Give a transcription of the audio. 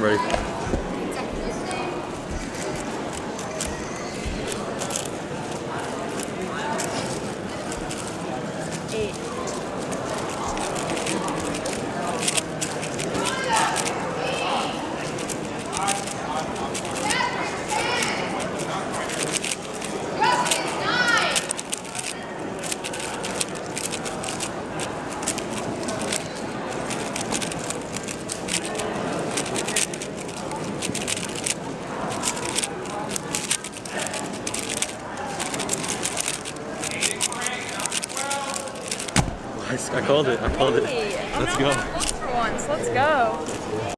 I'm ready. I, I called it. I called it. Let's go. for once. Let's go.